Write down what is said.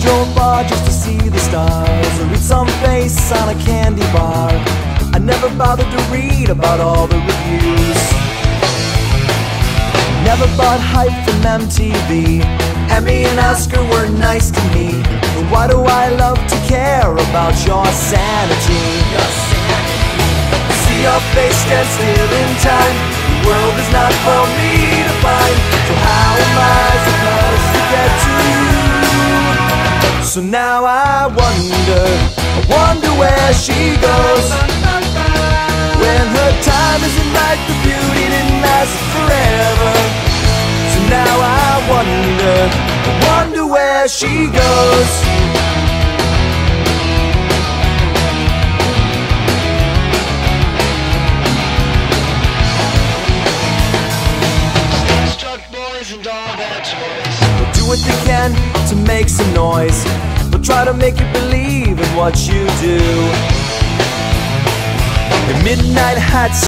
drove far just to see the stars Or read some face on a candy bar. I never bothered to read about all the reviews. Never bought hype from MTV Emmy and Oscar were nice to me. But why do I love to care about your sanity? See your face stand still in time. The world is not for me So now I wonder, I wonder where she goes When her time isn't right, the beauty didn't last forever So now I wonder, I wonder where she goes Struck boys and all their. They'll do what they can to make some noise. Try to make you believe in what you do. Midnight hats